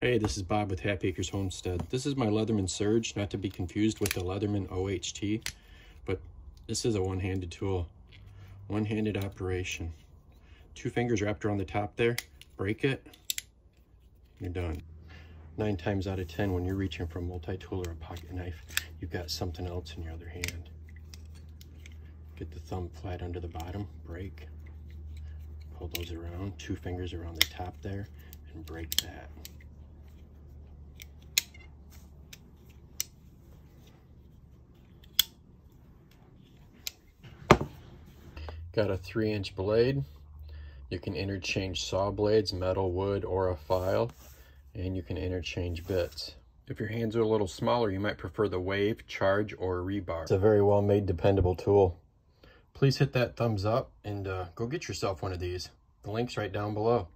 Hey, this is Bob with Happy Acres Homestead. This is my Leatherman Surge, not to be confused with the Leatherman OHT, but this is a one-handed tool, one-handed operation. Two fingers wrapped around the top there, break it, you're done. Nine times out of 10, when you're reaching for a multi-tool or a pocket knife, you've got something else in your other hand. Get the thumb flat under the bottom, break, pull those around, two fingers around the top there, and break that. Got a three inch blade. You can interchange saw blades, metal, wood, or a file, and you can interchange bits. If your hands are a little smaller, you might prefer the wave, charge, or rebar. It's a very well made, dependable tool. Please hit that thumbs up and uh, go get yourself one of these. The link's right down below.